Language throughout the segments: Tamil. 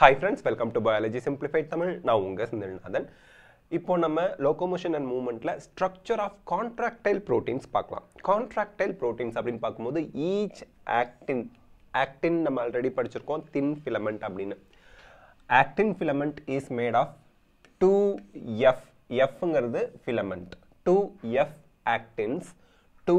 Hi friends welcome to biology simplified Tamil நான் உங்கள் செந்தில்நாதன் இப்போ நம்ம லோகோமோஷன் அண்ட் மூவ்மெண்ட்டில் ஸ்ட்ரக்சர் ஆஃப் கான்ட்ராக்டைல் ப்ரோட்டீன்ஸ் பார்க்கலாம். கான்ட்ராக்டைல் ப்ரோட்டீன்ஸ் அப்படின்னு பார்க்கும்போது ஈச் ஆக்டின் ஆக்டின் நம்ம ஆல்ரெடி படிச்சிருக்கோம் தின் ஃபிலமெண்ட் அப்படின்னு. Actin filament is made of two F எஃப்ங்கிறது filament two F actins two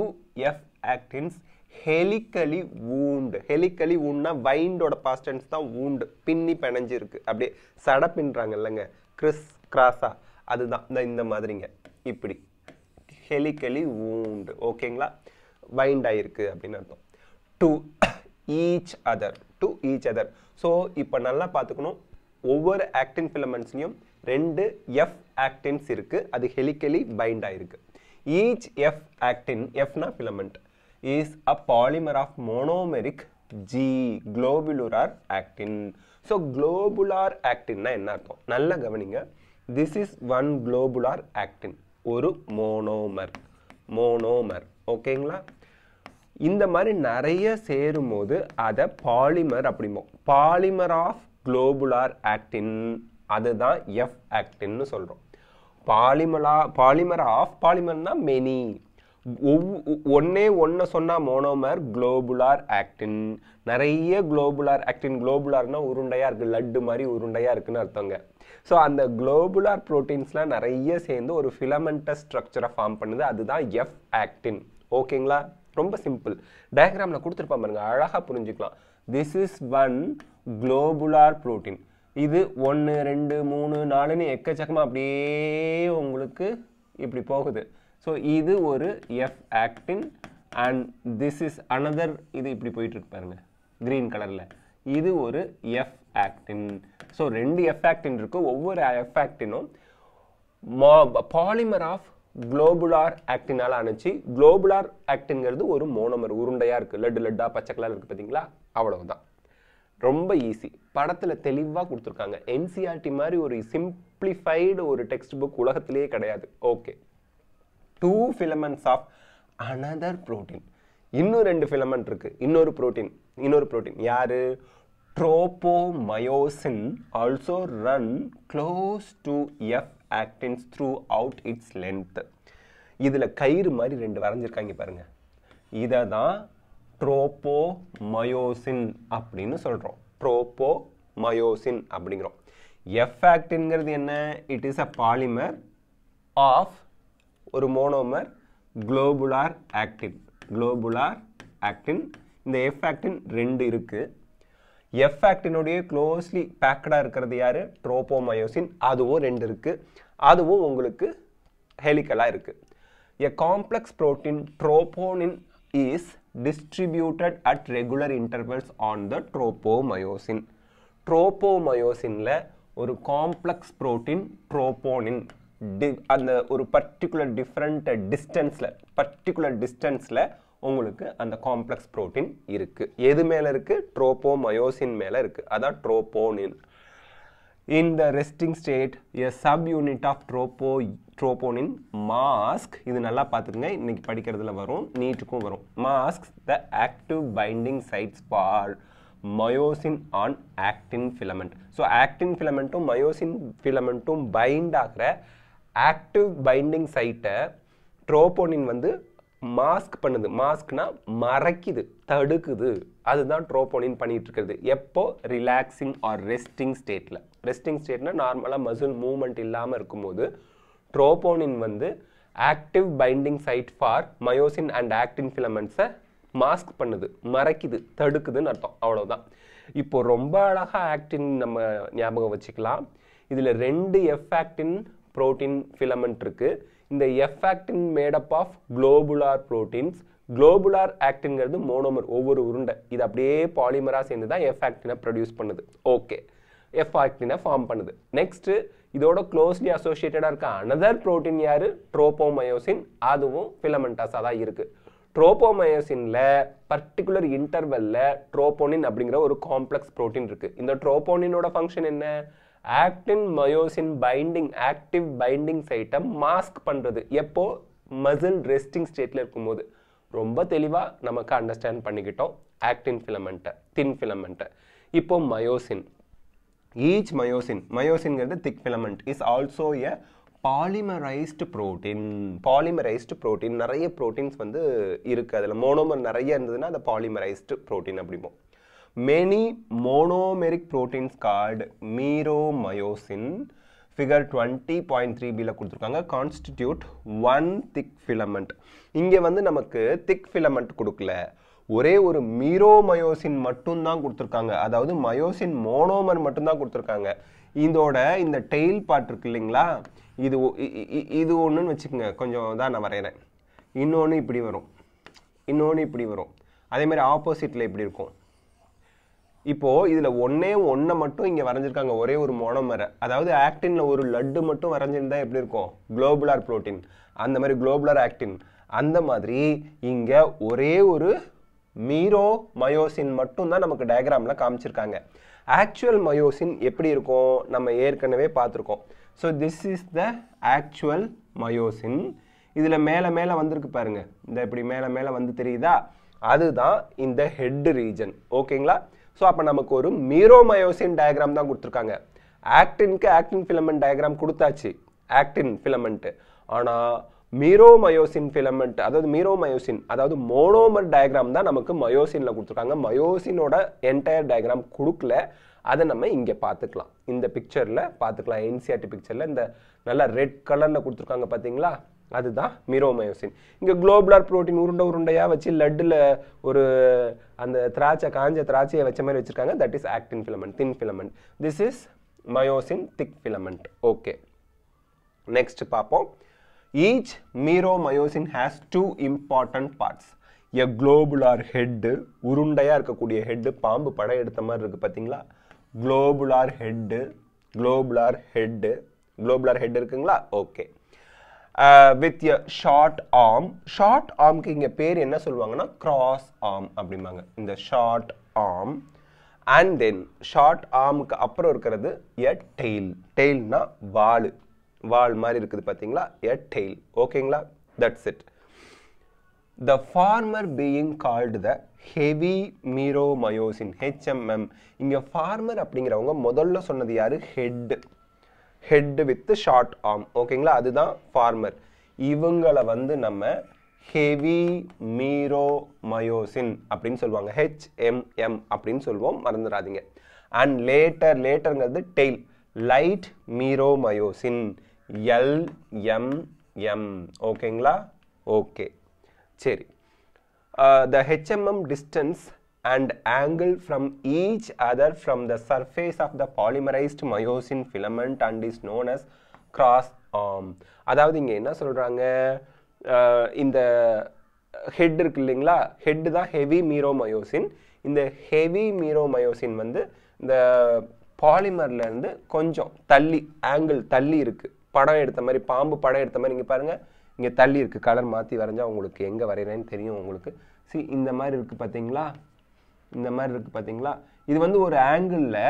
F actins helically wound helically வூண்ட்னா வைண்டோட பாஸ்டன்ஸ் தான் வூண்டு பின்னி பிணைஞ்சிருக்கு. அப்படியே சடை பின்றாங்க இல்லைங்க. கிறிஸ் கிராஸா அதுதான். இந்த இந்த மாதிரிங்க. இப்படி. ஹெலிக்கலி வூண்டு ஓகேங்களா? வைண்ட் ஆயிருக்கு அப்படின்னு அர்த்தம். To each other to each other so இப்போ நல்லா பார்த்துக்கணும். ஒவ்வொரு ஆக்டின் ஃபிலமெண்ட்ஸ்லையும் ரெண்டு எஃப் ஆக்டின்ஸ் இருக்குது அது ஹெலிக்கலி பைண்ட் ஆயிருக்கு. Each F actin எஃப்னா filament is a polymer of monomeric G globular actin so globular ஆக்டின்னா என்ன அர்த்தம்? நல்ல கவனிங்க. This is one globular actin ஒரு மோனோமர் மோனோமர் ஓகேங்களா இந்த மாதிரி நிறைய சேரும் போது அதை பாலிமர் அப்படிம்போம். பாலிமர் ஆஃப் குளோபுலார் ஆக்டின் அதுதான் எஃப் ஆக்டின்னு சொல்கிறோம் பாலிமலா பாலிமர் ஆஃப் பாலிமர்னா மெனி ஒன்னே ஒன்றை சொன்னால் மோனோமர் குளோபுலார் ஆக்டின். நிறைய குளோபுலார் ஆக்டின் குளோபுலார்னா உருண்டையாக இருக்குது லட்டு மாதிரி உருண்டையாக இருக்குன்னு அர்த்தங்க. ஸோ அந்த குளோபுலார் ப்ரோட்டீன்ஸ்லாம் நிறைய சேர்ந்து ஒரு ஃபிலமெண்டஸ் ஸ்ட்ரக்சரை ஃபார்ம் பண்ணுது. அதுதான் எஃப் ஆக்டின் ஓகேங்களா? ரொம்ப சிம்பிள் டயக்ராமில் கொடுத்துருப்பா பாருங்க அழகாக புரிஞ்சுக்கலாம். This is one globular protein இது ஒன்று ரெண்டு மூணு நாலுன்னு எக்கச்சக்கமாக அப்படியே உங்களுக்கு இப்படி போகுது. ஸோ இது ஒரு F actin and this is another இது இப்படி போயிட்டு பாருங்கள் பாருங்க கலரில் இது ஒரு எஃப் ஆக்டின் ஸோ ரெண்டு எஃப் ஆக்டின் இருக்குது ஒவ்வொரு எஃப் ஆக்டினும் பாலிமர் ஆஃப் குளோபுலார் ஆக்டினால் அணைச்சி குளோபுலார் ஆக்டின்ங்கிறது ஒரு மோனமர் உருண்டையாக இருக்குது லட்டு லட்டாக பச்சை கலர் இருக்குது பார்த்தீங்களா அவ்வளவுதான். ரொம்ப ஈஸி படத்தில் தெளிவாக கொடுத்துருக்காங்க. என்சிஆர்டி மாதிரி ஒரு சிம்பிளிஃபைடு ஒரு டெக்ஸ்ட் புக் உலகத்திலேயே கிடையாது. Okay two filaments of another protein இன்னும் ரெண்டு ஃபிலமெண்ட் இருக்குது இன்னொரு ப்ரோட்டீன் இன்னொரு ப்ரோட்டீன் யார்? Tropomyosin also run close to F actins throughout its length இதில் கயிறு மாதிரி ரெண்டு வரைஞ்சிருக்காங்க பாருங்கள் இதை தான் ட்ரோபோமயோசின் அப்படின்னு சொல்கிறோம் ட்ரோபோமயோசின் அப்படிங்கிறோம். எஃப் ஆக்டின்ங்கிறது என்ன? It is a polymer of ஒரு monomer globular actin globular actin இந்த எஃப் ஆக்டின் ரெண்டு இருக்குது எஃப் ஆக்டினுடைய க்ளோஸ்லி பேக்கடாக இருக்கிறது யார்? ட்ரோபோமயோசின் அதுவும் ரெண்டு இருக்குது அதுவும் உங்களுக்கு ஹெலிக்கலாக இருக்குது a complex protein troponin is distributed at regular intervals on the tropomyosin ட்ரோபோமயோசினில் ஒரு காம்ப்ளெக்ஸ் ப்ரோட்டீன் ட்ரோபோனின் அந்த ஒரு பர்டிகுலர் டிஃப்ரெண்ட் டிஸ்டன்ஸில் பர்டிகுலர் டிஸ்டன்ஸில் உங்களுக்கு அந்த காம்ப்ளெக்ஸ் ப்ரோட்டீன் இருக்குது எது மேலே இருக்குது ட்ரோப்போ மயோசின் மேலே இருக்குது அதான் troponin in the resting state a subunit of tropo troponin mask இது நல்லா பார்த்துக்கங்க. இன்னைக்கு படிக்கிறதுல வரும் நீட்டுக்கும் வரும். Mask the active binding sites for myosin on actin filament so actin ஃபிலமெண்ட்டும் myosin ஃபிலமெண்ட்டும் பைண்ட் ஆகிற ஆக்டிவ் பைண்டிங் சைட்டை ட்ரோபோனின் வந்து மாஸ்க் பண்ணுது. மாஸ்க்னா மறைக்குது தடுக்குது. அதுதான் ட்ரோபோனின் பண்ணிட்டு இருக்கிறது எப்போ ரிலாக்ஸிங் ஆர் ரெஸ்டிங் ஸ்டேட்டில் ரெஸ்டிங் ஸ்டேட்னா நார்மலாக மசில் மூவ்மெண்ட் இல்லாமல் இருக்கும்போது ட்ரோபோனின் வந்து active binding site for myosin and actin ஃபிலமெண்ட்ஸை mask பண்ணுது மறைக்குது தடுக்குதுன்னு அர்த்தம். அவ்வளோதான் இப்போ ரொம்ப அழகாக ஆக்டின் நம்ம ஞாபகம் வச்சுக்கலாம். இதில் ரெண்டு எஃப் ஆக்டின் புரோட்டீன் ஃபிலமெண்ட் இருக்குது இந்த F actin made up of globular proteins globular ஆக்டின்ங்கிறது monomer ஒவ்வொரு உருண்டை. இது அப்படியே பாலிமராக சேர்ந்து தான் எஃப் ஆக்டினை ப்ரொடியூஸ் பண்ணுது. ஓகே எஃப் ஆக்டினை ஃபார்ம் பண்ணுது. நெக்ஸ்ட்டு இதோட க்ளோஸ்லி அசோசியேட்டடாக இருக்க அனதர் ப்ரோட்டீன் யார்? ட்ரோபோமயோசின் அதுவும் ஃபிலமெண்டாஸாக தான் இருக்குது ட்ரோபோமயோசினில் பர்டிகுலர் இன்டர்வெல்லில் ட்ரோபோனின் அப்படிங்கிற ஒரு காம்ப்ளெக்ஸ் ப்ரோட்டீன் இருக்குது இந்த ட்ரோபோனினோட ஃபங்க்ஷன் என்ன? Actin myosin binding active binding சைட்டை மாஸ்க் பண்ணுறது எப்போ? மசில் ரெஸ்டிங் ஸ்டேட்டில் இருக்கும்போது. ரொம்ப தெளிவாக நமக்கு அண்டர்ஸ்டாண்ட் பண்ணிக்கிட்டோம் ஆக்டின் ஃபிலமெண்ட்டை தின் ஃபிலமெண்ட்டை இப்போ myosin. Each myosin மயோசின்ங்கிறது thick filament is also a polymerised protein polymerised protein நிறைய ப்ரோட்டீன்ஸ் வந்து இருக்குது அதில் மோனோமர் நிறைய இருந்ததுன்னா அதை polymerised protein அப்படிம்போம். Many monomeric proteins called meromyosin figure twenty point three பியில் கொடுத்துருக்காங்க. கான்ஸ்டிடியூட் ஒன் திக் ஃபிலமெண்ட் இங்கே வந்து நமக்கு திக் ஃபிலமெண்ட் கொடுக்கல. ஒரே ஒரு மீரோமயோசின் மட்டும்தான் கொடுத்துருக்காங்க. அதாவது மயோசின் மோனோமர் மட்டும்தான் கொடுத்துருக்காங்க. இதோட இந்த டெய்ல் பார்ட் இருக்கு இல்லைங்களா? இது இது ஒன்றுன்னு வச்சுக்கோங்க. கொஞ்சம் தான் நான் வரைகிறேன் இன்னொன்று இப்படி வரும். இன்னொன்று இப்படி வரும். அதே மாதிரி ஆப்போசிட்டில் இப்படி இருக்கும். இப்போ இதுல ஒன்றே ஒன்றை மட்டும் இங்க வரைஞ்சிருக்காங்க ஒரே ஒரு மோனோமரை அதாவது ஆக்டின்ல ஒரு லட்டு மட்டும் வரைஞ்சிருந்தா எப்படி இருக்கும்? குளோபுலார் புரோட்டீன் அந்த மாதிரி குளோபுலார் ஆக்டின் அந்த மாதிரி இங்க ஒரே ஒரு மீரோ மயோசின் மட்டும் தான் நமக்கு டயக்ராம்ல காமிச்சிருக்காங்க. ஆக்சுவல் மயோசின் எப்படி இருக்கும்? நம்ம ஏற்கனவே பார்த்துருக்கோம். So this is the actual myosin இதில் மேலே மேலே வந்திருக்கு பாருங்க. இந்த இப்படி மேலே மேலே வந்து தெரியுதா? அதுதான் இந்த ஹெட் ரீஜன் ஓகேங்களா ஸோ அப்போ நமக்கு ஒரு மீரோமயோசின் டயக்ராம் தான் கொடுத்துருக்காங்க. ஆக்டின்க்கு ஆக்டின் ஃபிலமெண்ட் டயக்ராம் கொடுத்தாச்சு. ஆக்டின் ஃபிலமெண்ட்டு ஆனால் மீரோமயோசின் ஃபிலமெண்ட் அதாவது மீரோமயோசின் அதாவது மோனோமர் டயக்ராம் தான் நமக்கு மயோசினில் கொடுத்துருக்காங்க. மயோசினோட என்டையர் டயக்ராம் கொடுக்கல. அதை நம்ம இங்கே பார்த்துக்கலாம். இந்த பிக்சரில் பார்த்துக்கலாம். என்சிஆர்டி பிக்சரில் இந்த நல்ல ரெட் கலரில் கொடுத்துருக்காங்க பார்த்தீங்களா? அதுதான் மிரோமயோசின் இங்கே குளோபுலார் புரோட்டீன் உருண்டை உருண்டையாக வச்சு லட்டில் ஒரு அந்த திராட்சை காஞ்ச திராட்சையை வச்ச மாதிரி வச்சுருக்காங்க. That is actin filament thin filament this is myosin thick filament okay next பார்ப்போம். Each meromyosin has two important parts a globular head உருண்டையாக இருக்கக்கூடிய ஹெட்டு பாம்பு படம் எடுத்த மாதிரி இருக்குது பார்த்தீங்களா? Globular head globular head globular head இருக்குங்களா? Okay with a short arm short ஆர்ம்க்கு இங்கே பேர் என்ன சொல்லுவாங்கன்னா? கிராஸ் ஆர்ம் அப்படிம்பாங்க. இந்த short arm and then short ஆர்முக்கு அப்புறம் இருக்கிறது எ டெய்ல் டெய்ல்னா வால். வால் மாதிரி இருக்குது பார்த்தீங்களா எ டெய்ல் ஓகேங்களா that's it the former being called the heavy meromyosin HMM இங்கே ஃபார்மர் அப்படிங்கிறவங்க முதல்ல சொன்னது யார்? Head head with short arm ஓகேங்களா அதுதான் ஃபார்மர் இவங்களை வந்து நம்ம ஹெவி மீரோமயோசின் அப்படின்னு சொல்லுவாங்க. ஹெச்எம்எம் அப்படின்னு சொல்லுவோம். மறந்துடாதீங்க. அண்ட் லேட்டர் லேட்டருங்கிறது டெய்ல் லைட் மீரோமயோசின் எல்எம்எம் ஓகேங்களா ஓகே சரி. த the HMM distance and angle from each other from the surface of the polymerized myosin filament and is known as cross arm. அதாவது இங்க என்ன சொல்கிறாங்க uh, இந்த ஹெட் இருக்கு இல்லைங்களா? ஹெட் தான் ஹெவி மீரோமயோசின் இந்த ஹெவி மீரோமயோசின் வந்து இந்த பாலிமர்லேருந்து கொஞ்சம் தள்ளி ஆங்கிள் தள்ளி இருக்குது படம் எடுத்த மாதிரி பாம்பு படம் எடுத்த மாதிரி இங்கே பாருங்கள் இங்கே தள்ளி இருக்குது கலர் மாற்றி வரைஞ்சால் உங்களுக்கு எங்கே வரைகிறேன்னு தெரியும் உங்களுக்கு. சி இந்த மாதிரி இருக்குது பார்த்தீங்களா இந்த மாதிரி இருக்குது பார்த்தீங்களா இது வந்து ஒரு ஆங்கிளில்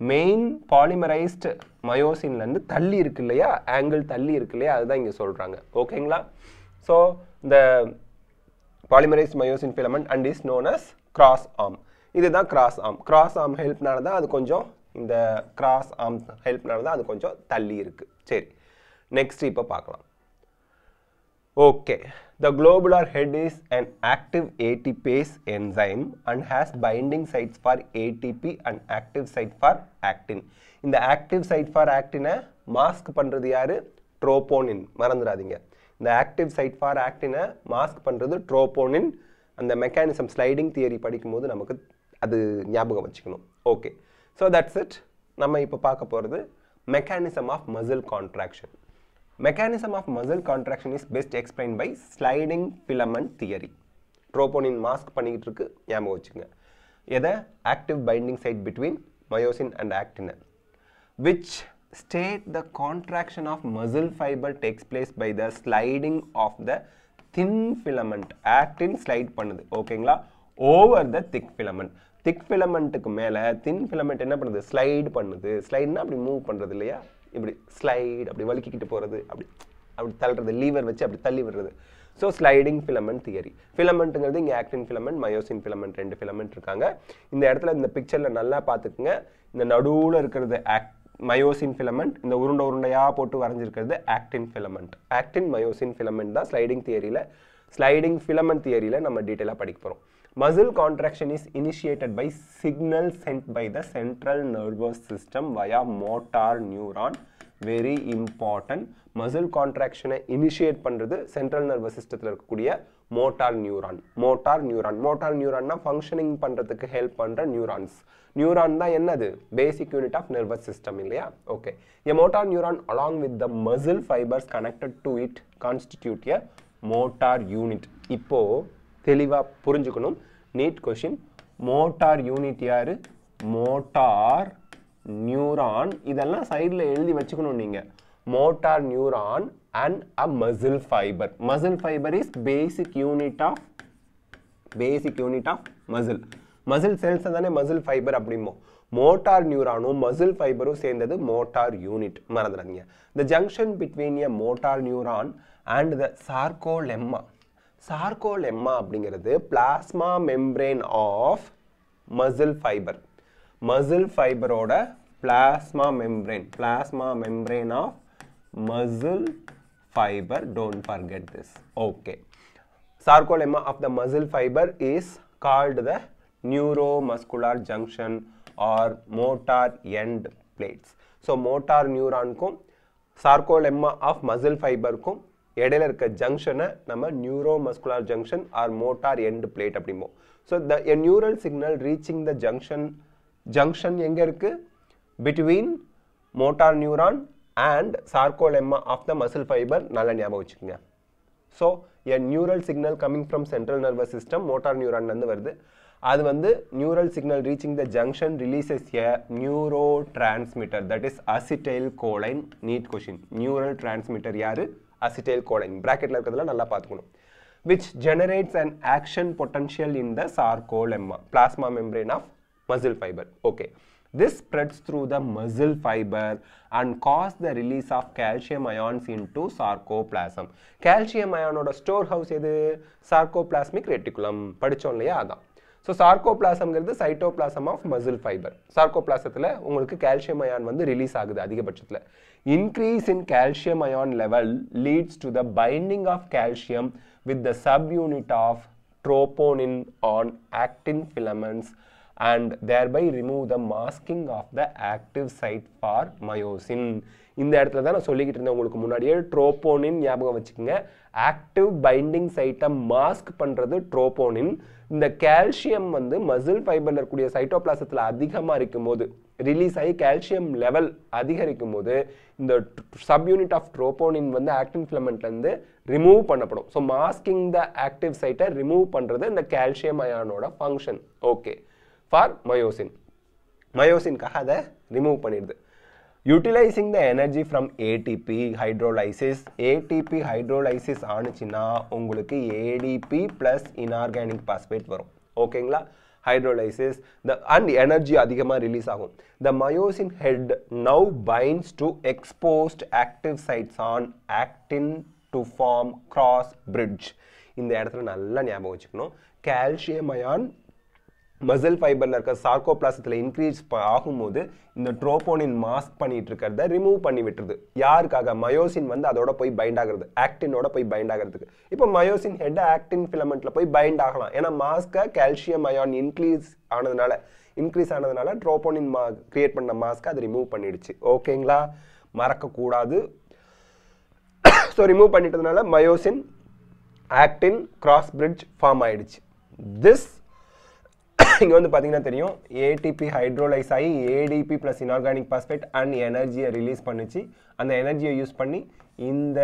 மெயின் பாலிமரைஸ்டு மயோசின்லேருந்து தள்ளி இருக்கு இல்லையா? ஆங்கிள் தள்ளி இருக்கு இல்லையா? அதுதான் இங்கே சொல்கிறாங்க ஓகேங்களா ஸோ இந்த polymerised myosin filament and is known as cross arm இதுதான் கிராஸ் ஆம் கிராஸ் ஆர்ம் ஹெல்ப்னால தான் அது கொஞ்சம் இந்த கிராஸ் ஆம் ஹெல்ப்னால தான் அது கொஞ்சம் தள்ளி இருக்குது சரி. நெக்ஸ்ட் இப்போ பார்க்கலாம். Okay, the globular head is an active ATPase enzyme and has binding sites for ATP and active site for actin. இந்த active site for actin mask பண்டுது யாரு ட்ரோபோனின் மறந்துடாதீங்க இந்த active site for actin mask பண்றது ட்ரோபோனின் அந்த mechanism sliding theory படிக்கும்போது நமக்கு அது ஞாபகம் வச்சுக்கணும் Okay, so that's it. நம்ம இப்ப பாக்கப் போருது mechanism of muscle contraction. Mechanism of muscle contraction is best explained by sliding filament theory troponin mask பண்ணிக்கிட்டு இருக்கு ஞாபகம் வச்சுங்க எதை active binding site between myosin and actin which state the contraction of muscle fiber takes place by the sliding of the thin filament actin slide பண்ணுது ஓகேங்களா over the thick filament thick filamentக்கு மேல thin filament என்ன பண்ணுது slide பண்ணுது ஸ்லைட்னா அப்படி move பண்றது இல்லையா இப்படி ஸ்லைட் அப்படி வலுக்கிக்கிட்டு போகிறது அப்படி அப்படி தள்ளுறது லீவர் வச்சு அப்படி தள்ளி விடுறது. ஸோ ஸ்லைடிங் ஃபிலமெண்ட் தியரி ஃபிலமெண்ட்டுங்கிறது இங்கே ஆக்டின் ஃபிலமெண்ட் மயோசின் ஃபிலமெண்ட் ரெண்டு ஃபிலமெண்ட் இருக்காங்க. இந்த இடத்துல இந்த பிக்சரில் நல்லா பார்த்துக்குங்க. இந்த நடுவில் இருக்கிறது ஆக்ட் மயோசின் ஃபிலமெண்ட் இந்த உருண்டை உருண்டையாக போட்டு வரைஞ்சிருக்கிறது actin filament actin myosin filament தான் ஸ்லைடிங் தியரியில் ஸ்லைடிங் ஃபிலமெண்ட் தியரியில் நம்ம டீட்டெயிலாக படிக்க போகிறோம் muscle contraction is initiated by signal sent by the central nervous system via motor neuron very important muscle contraction initiate பண்றது central nervous systemத்தில் இருக்கக்கூடிய motor neuron motor neuron motor நியூரான்னா functioning பண்றதுக்கு ஹெல்ப் பண்ற நியூரான்ஸ் நியூரான் தான் என்னது basic unit of nervous system இல்லையா okay a motor neuron along with the muscle fibers connected to it constitute a motor unit இப்போ தெளிவாக புரிஞ்சுக்கணும். நீட் கொஷின் மோட்டார் யூனிட் யார்? மோட்டார் நியூரான் இதெல்லாம் சைடில் எழுதி வச்சுக்கணும் நீங்கள் motor neuron and a muscle fibre muscle fibre is basic unit of basic unit of muscle muscle cells தானே மசில் ஃபைபர் அப்படிமோ மோட்டார் நியூரானும் மசில் ஃபைபரும் சேர்ந்தது மோட்டார் யூனிட் மறந்துடாதீங்க. The junction between a motor neuron and the sarcolemma sarcolemma அப்படிங்கிறது plasma membrane of muscle fibre muscle ஃபைபரோட plasma membrane plasma membrane of muscle fibre don't forget this okay sarcolemma of the muscle fiber is called the neuromuscular junction or motor end plates. So motor neuronக்கும் sarcolemma of muscle fiberக்கும் இடையில இருக்க ஜங்ஷனை நம்ம neuromuscular junction or motor end plate அப்படிம்போம். So the a neural signal reaching the junction junction எங்கே இருக்குது between motor neuron and sarcolemma of the muscle fibre நல்ல ஞாபகம் வச்சுக்கோங்க. So a neural signal coming from central nervous system motor நியூரான்லேருந்து வருது. அது வந்து neural signal reaching the junction releases a neurotransmitter that is acetyl choline NEET question neural transmitter யாரு? அசிட்டைல் கோலைன் பிராக்கெட்டில் இருக்கிறதுலாம் நல்லா பார்த்துக்கணும் which generates and action potential in the sarcolemma plasma membrane of muscle fibre okay This spreads through the muscle fiber and cause the release of calcium ions into sarcoplasm. Calcium ion அயானோட ஸ்டோர் ஹவுஸ் எது சார்கோபிளாஸ்மிக் ரெட்டிகுலம் படிச்சோம் இல்லையா அதான் ஸோ சார்கோபிளாசம்ங்கிறது சைட்டோபிளாசம் ஆஃப் மசில் ஃபைபர் சார்கோபிளாசத்தில் உங்களுக்கு கால்சியம் அயான் வந்து ரிலீஸ் ஆகுது அதிகபட்சத்தில். Increase in calcium ion level leads to the binding of calcium with the subunit of on actin actin and thereby remove the masking of the active site for myosin இந்த இடத்துல தான் நான் சொல்லிக்கிட்டு இருந்தேன் உங்களுக்கு முன்னாடியே. ட்ரோபோனின் ஞாபகம் வச்சுக்கோங்க. ஆக்டிவ் பைண்டிங் சைட்டை மாஸ்க் பண்ணுறது ட்ரோபோனின் இந்த கால்சியம் வந்து மசில் ஃபைபரில் இருக்கக்கூடிய சைட்டோபிளாசத்தில் அதிகமாக இருக்கும் போது ரிலீஸ் ஆகி கால்சியம் லெவல் அதிகரிக்கும் போது இந்த சப் யூனிட் ஆஃப் ட்ரோபோனின் வந்து ஆக்டின் ஃபிலமெண்ட்லேருந்து ரிமூவ் பண்ணப்படும். ஸோ மாஸ்கிங் த ஆக்டிவ் சைட்டை ரிமூவ் பண்ணுறது இந்த கால்சியம் அயானோட ஃபங்க்ஷன் ஓகே ஃபார் மயோசின் மயோசின்காக அதை ரிமூவ் பண்ணிடுது. Utilising the energy from ATP hydrolysis ATP hydrolysis ஆணுச்சுன்னா உங்களுக்கு ஏடிபி ப்ளஸ் இன்ஆர்கானிக் பாஸ்பேட் வரும். ஓகேங்களா ஹைட்ரோலைசிஸ் த அண்ட் எனர்ஜி அதிகமாக ரிலீஸ் ஆகும். The myosin head now binds to exposed active sites on actin to form cross bridge இந்த இடத்துல நல்லா ஞாபகம் வச்சுக்கணும். கால்சியம் அயான் மசில் ஃபைபரில் இருக்க சார்கோபிளாசத்தில் இன்க்ரீஸ் ஆகும்போது இந்த ட்ரோபோனின் மாஸ்க் பண்ணிட்டு இருக்கிறத ரிமூவ் பண்ணி விட்டுருது. யாருக்காக? மயோசின் வந்து அதோட போய் பைண்ட் ஆகிறது. ஆக்டினோட போய் பைண்ட் ஆகிறதுக்கு. இப்போ மயோசின் ஹெட் ஆக்டின் ஃபிலமெண்ட்ல போய் பைண்ட் ஆகலாம். ஏன்னா மாஸ்க்கை கால்சியம் அயான் இன்க்ரீஸ் ஆனதுனால இன்க்ரீஸ் ஆனதுனால ட்ரோபோனின் மா கிரியேட் பண்ண மாஸ்க்கை அது ரிமூவ் பண்ணிடுச்சு. ஓகேங்களா? மறக்கக்கூடாது. So remove பண்ணிட்டதுனால myosin actin cross bridge form ஆயிடுச்சு. திஸ் இங்கே வந்து பார்த்தீங்கன்னா தெரியும். ஏடிபி ஹைட்ரோலைஸ் ஆகி ATP plus inorganic phosphate and எனர்ஜியை ரிலீஸ் பண்ணிச்சு. அந்த எனர்ஜியை யூஸ் பண்ணி இந்த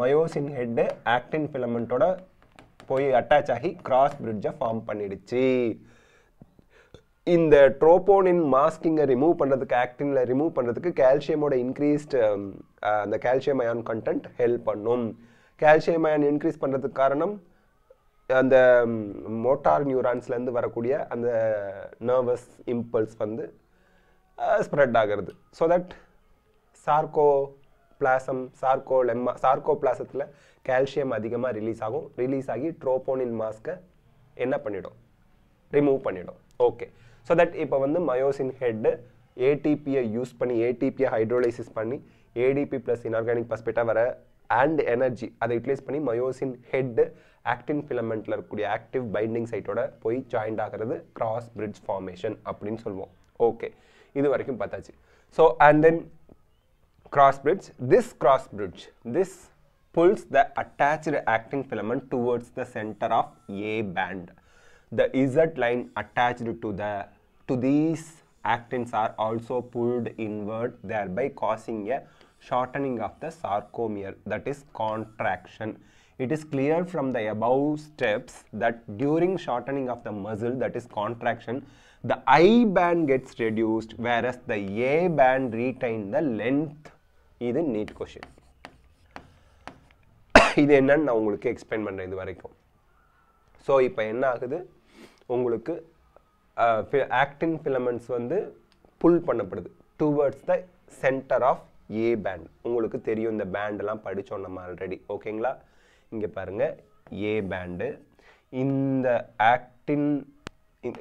மயோசின் ஹெட்டு ஆக்டின் ஃபிலமெண்ட்டோட போய் அட்டாச் ஆகி கிராஸ் பிரிட்ஜை ஃபார்ம் பண்ணிடுச்சு. இந்த ட்ரோபோனின் மாஸ்கிங்கை ரிமூவ் பண்ணுறதுக்கு ஆக்டினில் ரிமூவ் பண்ணுறதுக்கு கால்சியமோட இன்க்ரீஸ்டு அந்த கால்சியம் அயான் கண்டென்ட் ஹெல்ப் பண்ணும். கால்சியம் அயான் இன்க்ரீஸ் பண்ணுறதுக்கு காரணம் அந்த மோட்டார் நியூரான்ஸ்லேருந்து வரக்கூடிய அந்த நர்வஸ் இம்பல்ஸ் வந்து ஸ்ப்ரெட் ஆகிறது. So that sarcoplasm sarcolemma சார்கோ பிளாசத்தில் கால்சியம் அதிகமாக ரிலீஸ் ஆகும். ரிலீஸ் ஆகி ட்ரோபோனின் மாஸ்க்கை என்ன பண்ணிடும்? ரிமூவ் பண்ணிடும். ஓகே ஸோ தட் இப்போ வந்து மயோசின் ஹெட்டு ஏடிபியை யூஸ் பண்ணி ஏடிபியை ஹைட்ரோலைசிஸ் பண்ணி A T P plus inorganic பஸ்பேட்டாக வர அண்ட் எனர்ஜி அதை யூட்டிலைஸ் பண்ணி மயோசின் ஹெட்டு ஆக்டின் ஃபிலமெண்ட்டில் இருக்கக்கூடிய ஆக்டிவ் பைண்டிங் சைட்டோட போய் ஜாயிண்ட் ஆகிறது கிராஸ் பிரிட்ஜ் ஃபார்மேஷன் அப்படின்னு சொல்லுவோம் ஓகே இது வரைக்கும் பார்த்தாச்சு so and then cross bridge this cross bridge this pulls the attached actin filament towards the center of a band the z line attached to the to these actins are also pulled inward thereby causing a shortening of the sarcomere that is contraction it is clear from the above steps that during shortening of the muscle that is contraction the I band gets reduced whereas the A band retain the length இது நீட் கொஷின் இது என்னன்னு நான் உங்களுக்கு எக்ஸ்பிளைன் பண்ணுறேன் இது வரைக்கும் ஸோ இப்போ என்ன ஆகுது உங்களுக்கு ஆக்டின் ஃபிலமெண்ட்ஸ் வந்து புல் பண்ணப்படுது towards the centre of A band உங்களுக்கு தெரியும் இந்த பேண்டெல்லாம் படித்தோம் நம்ம ஆல்ரெடி ஓகேங்களா இங்கே பாருங்கள் ஏ பேண்டு இந்த ஆக்டின்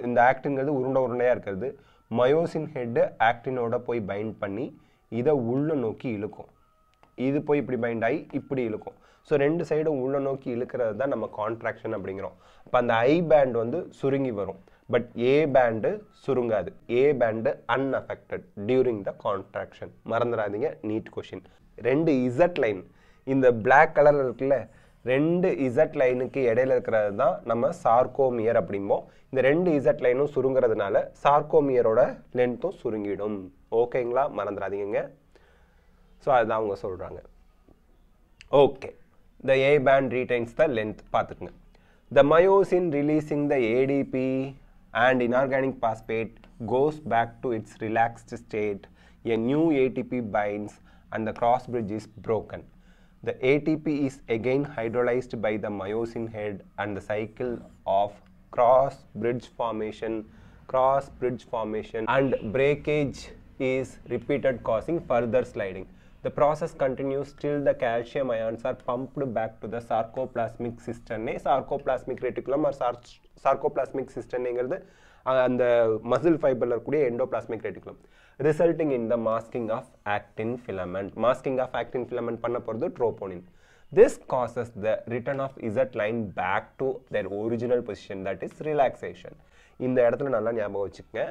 இந்த ஆக்டின்கிறது உருண்டை உருண்டையாக இருக்கிறது. மயோசின் ஹெட்டு ஆக்டினோட போய் பைண்ட் பண்ணி இதை உள்ள நோக்கி இழுக்கும். இது போய் இப்படி பைண்ட் ஆகி இப்படி இழுக்கும். ஸோ ரெண்டு சைடும் உள்ள நோக்கி இழுக்கிறது தான் நம்ம கான்ட்ராக்ஷன் அப்படிங்கிறோம். அப்போ அந்த ஐ பேண்ட் வந்து சுருங்கி வரும். But A band சுருங்காது. A band unaffected during the contraction மறந்துடாதீங்க நீட் கொஷின் ரெண்டு இசட் லைன் இந்த பிளாக் கலர் இருக்குல்ல ரெண்டு இசட் லைனுக்கு இடையில இருக்கிறது தான் நம்ம சார்கோமியர் அப்படிம்போம். இந்த ரெண்டு இசட் லைனும் சுருங்குறதுனால சார்கோமியரோட லென்த்தும் சுருங்கிடும். ஓகேங்களா மறந்துடாதீங்க ஸோ அதுதான் அவங்க சொல்கிறாங்க okay the A band retains the length பார்த்துக்குங்க. The myosin releasing the ATP and inorganic phosphate goes back to its relaxed state, a new ATP binds and the cross bridge is broken. The ATP is again hydrolyzed by the myosin head and the cycle of cross bridge formation, cross bridge formation and breakage is repeated causing further sliding. The process continues till the calcium ions are pumped back to the sarcoplasmic cisternae. Sarcoplasmic reticulum or sar sarcoplasmic cisternae அந்த மசில் ஃபைபரில் இருக்கக்கூடிய endoplasmic reticulum resulting in the masking of actin filament masking of actin filament பண்ண போகிறது troponin this causes the return of Z line back to their original position that is relaxation இந்த இடத்துல நல்லா ஞாபகம் வச்சுக்கங்க.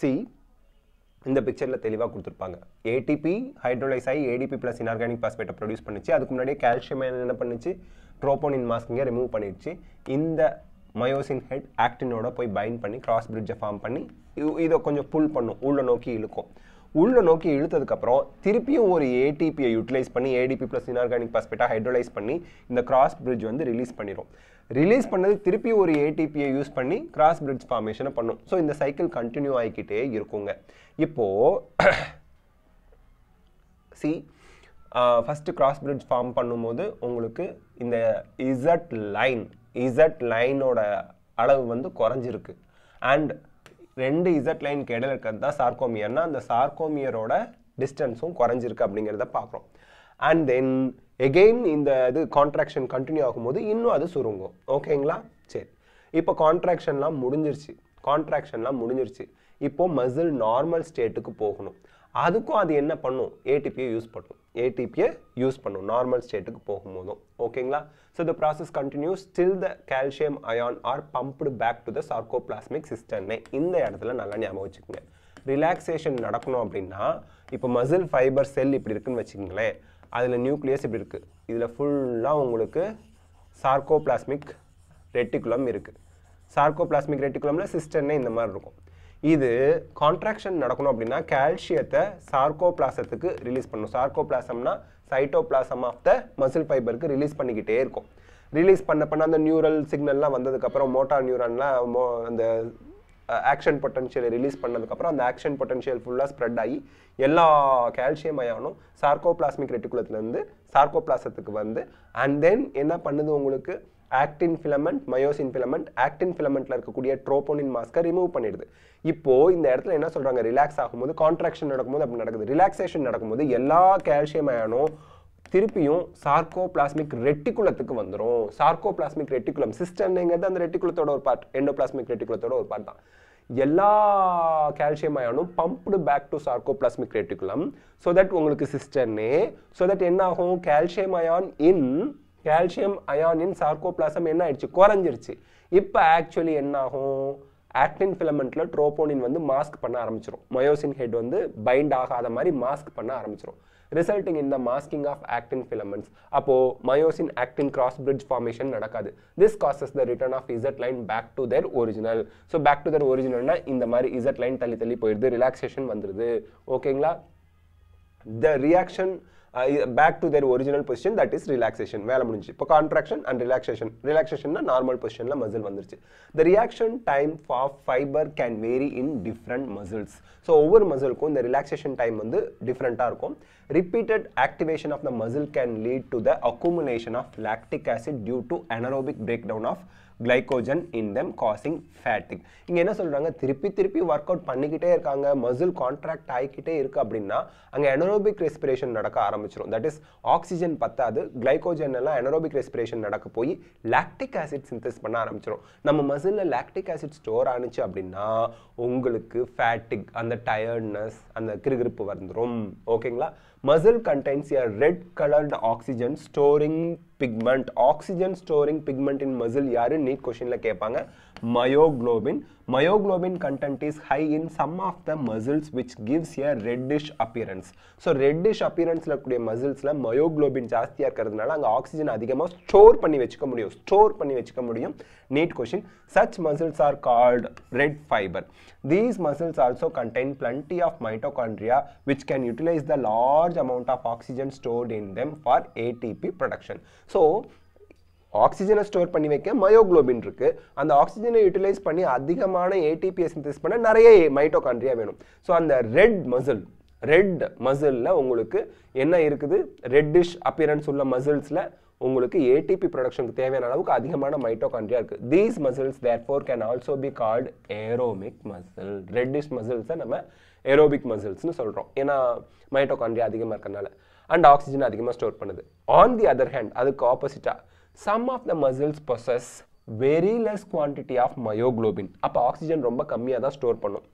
சி இந்த பிக்சரில் தெளிவாக கொடுத்துருப்பாங்க. ஏடிபி ஹைட்ரோலைஸ் ஆகி ஏடிபி ப்ளஸ் இன்ஆர்கானிக் பாஸ்பேட்டை ப்ரொடியூஸ் பண்ணிச்சு. அதுக்கு முன்னாடியே கால்சியம் என்ன பண்ணிச்சு? ட்ரோபோனின் மாஸ்கிங்கை ரிமூவ் பண்ணிடுச்சு இந்த மயோசின் ஹெட் ஆக்டினோட போய் பைண்ட் பண்ணி கிராஸ் பிரிட்ஜை ஃபார்ம் பண்ணி இதை கொஞ்சம் புல் பண்ணும் உள்ளே நோக்கி இழுக்கும். உள்ளே நோக்கி இழுத்ததுக்கப்புறம் திருப்பியும் ஒரு ஏடிபியை யூட்டிலைஸ் பண்ணி ஏடிபி ப்ளஸ் இன்ஆர்கானிக் பாஸ்பேட்டாக ஹைட்ரோலைஸ் பண்ணி இந்த கிராஸ் பிரிட்ஜ் வந்து ரிலீஸ் பண்ணிடும் ரிலீஸ் பண்ணது திருப்பி ஒரு ஏடிபியை யூஸ் பண்ணி கிராஸ் பிரிட்ஜ் ஃபார்மேஷனை பண்ணும். ஸோ இந்த சைக்கிள் கண்டினியூ ஆகிக்கிட்டே இருக்குங்க. இப்போது see first cross bridge form பண்ணும்போது உங்களுக்கு இந்த இசட் லைன் இசட் லைனோட அளவு வந்து குறைஞ்சிருக்கு. அண்ட் ரெண்டு இசட் லைனுக்கு இடையில இருக்கிறது தான் சார்கோமியர்னா அந்த சார்கோமியரோட டிஸ்டன்ஸும் குறைஞ்சிருக்கு அப்படிங்கிறத பார்க்குறோம். அண்ட் தென் எகெயின் இந்த இது கான்ட்ராக்ஷன் கண்டினியூ ஆகும்போது இன்னும் அது சுருங்கும். ஓகேங்களா சரி. இப்போ கான்ட்ராக்ஷன்லாம் முடிஞ்சிருச்சு. கான்ட்ராக்ஷன்லாம் முடிஞ்சிருச்சு. இப்போது மசில் நார்மல் ஸ்டேட்டுக்கு போகணும். அதுக்கும் அது என்ன பண்ணும்? ஏடிபியை யூஸ் பண்ணும். ஏடிபியை யூஸ் பண்ணும். நார்மல் ஸ்டேட்டுக்கு போகும்போதும். ஓகேங்களா so the process continues still the calcium ion are pumped back to the sarcoplasmic cisternae இந்த இடத்துல நல்லா ஞாபகம் வச்சுக்கோங்க. ரிலாக்ஸேஷன் நடக்கணும் அப்படின்னா இப்போ மசில் ஃபைபர் செல் இப்படி இருக்குன்னு வச்சுக்கோங்களேன். அதில் நியூக்ளியஸ் இப்படி இருக்குது இதில் ஃபுல்லாக உங்களுக்கு சார்கோபிளாஸ்மிக் ரெட்டிகுலம் இருக்குது சார்கோபிளாஸ்மிக் ரெட்டிகுலமில் சிஸ்டர்னே இந்த மாதிரி இருக்கும். இது கான்ட்ராக்ஷன் நடக்கணும் அப்படின்னா கால்சியத்தை சார்கோபிளாசத்துக்கு ரிலீஸ் பண்ணும் சார்கோபிளாசம்னா சைட்டோபிளாசம் ஆஃப் த மசில் ஃபைபருக்கு ரிலீஸ் பண்ணிக்கிட்டே இருக்கும். ரிலீஸ் பண்ண பண்ண அந்த நியூரல் சிக்னல்லாம் வந்ததுக்கப்புறம் மோட்டார் நியூரான்லாம் மோ அந்த ஆக்ஷன் பொட்டன்ஷியலை ரிலீஸ் பண்ணதுக்கப்புறம் அந்த ஆக்ஷன் பொட்டன்ஷியல் ஃபுல்லாக ஸ்ப்ரெட் ஆகி எல்லா கால்சியம் அயானும் சார்கோபிளாஸ்மிக் ரெட்டிகுலத்துலேருந்து சார்கோபிளாசத்துக்கு வந்து அண்ட் தென் என்ன பண்ணுது உங்களுக்கு? Actin filament myosin filament actin ஃபிலமெண்ட்டில் இருக்கக்கூடிய ட்ரோபோனின் மாஸ்க்கை ரிமூவ் பண்ணிடுது. இப்போது இந்த இடத்துல என்ன சொல்கிறாங்க ரிலாக்ஸ் ஆகும்போது கான்ட்ராக்ஷன் நடக்கும்போது அப்படி நடக்குது. ரிலாக்ஸேஷன் நடக்கும்போது எல்லா கால்சியம் அயானும் திருப்பியும் சார்கோபிளாஸ்மிக் ரெட்டிகுலத்துக்கு வந்துரும். சார்கோபிளாஸ்மிக் ரெட்டிகுலம் சிஸ்டன்ங்கிறது அந்த ரெட்டிகுலத்தோட ஒரு பார்ட் எண்டோபிளாஸ்மிக் ரெட்டிகுலத்தோட ஒரு பார்ட் தான். எல்லா கால்சியம் அயனும் pumped back to sarcoplasmic reticulum so that உங்களுக்கு சிஸ்டர்னே ஸோ தட் என்ன ஆகும்? Calcium ion in calcium ion in sarcoplasm என்ன ஆயிடுச்சு? குறைஞ்சிருச்சு. இப்போ ஆக்சுவலி என்ன ஆகும்? ஆக்டின் ஃபிலமெண்ட்ல ட்ரோபோனின் வந்து மாஸ்க் பண்ண ஆரம்பிச்சிடும் மயோசின் ஹெட் வந்து பைண்ட் ஆகாத மாதிரி மாஸ்க் பண்ண ஆரம்பிச்சிடும் resulting in the masking of actin filaments அப்போது myosin actin cross bridge formation நடக்காது. This causes the return of Z line back to their original so back to their ஒரிஜினல்னா இந்த மாதிரி இசட் லைன் தள்ளி தள்ளி போயிடுது. ரிலாக்ஸேஷன் வந்துடுது ஓகேங்களா the reaction back to their original position that is relaxation வேலை முடிஞ்சு இப்போ கான்ட்ராக்ஷன் அண்ட் ரிலாக்ஸேஷன் ரிலாக்ஸேஷன்னா நார்மல் பொசிஷனில் மசில் வந்துருச்சு the reaction time for fibre can vary in different muscles so ஒவ்வொரு மசிலுக்கும் இந்த ரிலாக்ஸேஷன் டைம் வந்து டிஃப்ரெண்ட்டாக இருக்கும் repeated activation of the muscle can lead to the accumulation of lactic acid due to anaerobic break down of glycogen in them causing fatigue. இங்க என்ன சொல்றாங்க? திருப்பி திருப்பி ஒர்க் அவுட் பண்ணிக்கிட்டே இருக்காங்க. மசில் கான்ட்ராக்ட் ஆகிக்கிட்டே இருக்கு அப்படின்னா அங்க எனரோபிக் ரெஸ்பிரேஷன் நடக்க ஆரம்பிச்சிடும் தட் இஸ் ஆக்சிஜன் பத்தாது. கிளைகோஜன் எல்லாம் எனரோபிக் ரெஸ்பிரேஷன் நடக்க போய் லாக்டிக் ஆசிட் சிந்தஸ் பண்ண ஆரம்பிச்சிடும் நம்ம மசில்ல லாக்டிக் ஆசிட் ஸ்டோர் ஆனிச்சு அப்படின்னா உங்களுக்கு ஃபேட்டிக் அந்த டயர்ட்னஸ் அந்த கிருகிருப்பு வந்துடும் ஓகேங்களா muscle contains a red coloured oxygen storing pigment oxygen storing pigment in muscle யாரு நீட் கொஷினில் கேட்பாங்க myoglobin myoglobin content is high in some of the muscles which gives a reddish appearance so reddish appearanceல இருக்கக்கூடிய musclesல மயோக்ளோபின் ஜாஸ்தியா இருக்கிறதுனால அங்க ஆக்சிஜன் அதிகமா ஸ்டோர் பண்ணி வச்சுக்க முடியும் ஸ்டோர் பண்ணி வச்சுக்க முடியும் NEET question such muscles are called red fiber these muscles also contain plenty of mitochondria which can utilize the large amount of oxygen stored in them for ATP production so ஆக்சிஜனை ஸ்டோர் பண்ணி வைக்க மயோக்ளோபின் இருக்கு. அந்த ஆக்சிஜனை யூட்டிலைஸ் பண்ணி அதிகமான ஏடிபியை சிந்தசிஸ் பண்ண நிறைய மைட்டோகாண்ட்ரியா வேணும். ஸோ அந்த ரெட் மசில் ரெட் மசிலில் உங்களுக்கு என்ன இருக்குது? ரெட்டிஷ் அப்பியரன்ஸ் உள்ள மசில்ஸில் உங்களுக்கு ஏடிபி ப்ரொடக்ஷனுக்கு தேவையான அளவுக்கு அதிகமான மைட்டோகாண்ட்ரியா இருக்கு. These muscles therefore can also be called aerobic muscle reddish மசில்ஸை நம்ம ஏரோபிக் மசில்ஸ்னு சொல்கிறோம் ஏன்னா மைட்டோகாண்ட்ரியா அதிகமாக இருக்கிறதுனால அண்ட் ஆக்சிஜன் அதிகமாக ஸ்டோர் பண்ணுது. ஆன் தி அதர் ஹேண்ட் அதுக்கு ஆப்போசிட்டாக some of the muscles possess very less quantity of myoglobin அப்போ ஆக்சிஜன் ரொம்ப கம்மியாக தான் ஸ்டோர் பண்ணும்.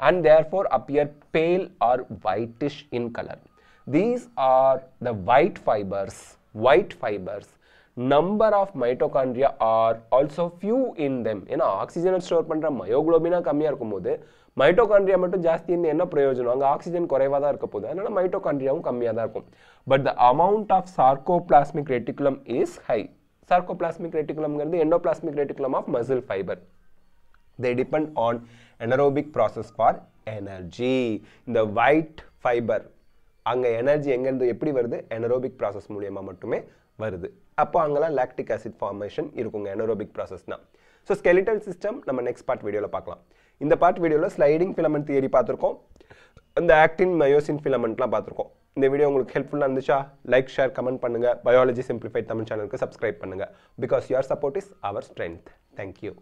And therefore appear pale or whitish in colour these are the white fibres white fibres number of mitochondria are also few in them ஏன்னா ஆக்சிஜனை ஸ்டோர் பண்ணுற மயோக்ளோபினா கம்மியாக இருக்கும்போது மைட்டோகான்ட்ரியா மட்டும் ஜாஸ்தின்னு என்ன பிரயோஜனம்? அங்கே ஆக்சிஜன் குறைவாக தான் இருக்க போகுது. அதனால மைட்டோகாண்ட்ரியாவும் கம்மியாக தான் இருக்கும். But the amount of sarcoplasmic reticulum is high sarcoplasmic ரெட்டிகுலம்ங்கிறது endoplasmic reticulum of muscle fibre they depend on anaerobic process for energy. இந்த white fiber அங்கே எனர்ஜி எங்கேருந்து எப்படி வருது? எனரோபிக் ப்ராசஸ் மூலியமாக மட்டுமே வருது. அப்போ அங்கெல்லாம் லாக்டிக் ஆசிட் ஃபார்மேஷன் இருக்குங்க எனரோபிக் ப்ராசஸ்னால் ஸோ ஸ்கெலிட்டல் சிஸ்டம் நம்ம நெக்ஸ்ட் பார்ட் வீடியோவில் பார்க்கலாம். இந்த பார்ட் வீடியோவில் ஸ்லைடிங் ஃபிலமெண்ட் தியரி பார்த்துருக்கோம். இந்த ஆக்டின் மயோசின் ஃபிலமெண்ட்லாம் பார்த்துருக்கோம். இந்த வீடியோ உங்களுக்கு ஹெல்ப்ஃபுல்லாக இருந்துச்சா லைக் ஷேர் கமெண்ட் பண்ணுங்கள் பயாலஜி சிம்பிளிஃபைட் தமிழ் சேனலுக்கு சப்ஸ்கிரைப் பண்ணுங்க. Because your support is our strength thank you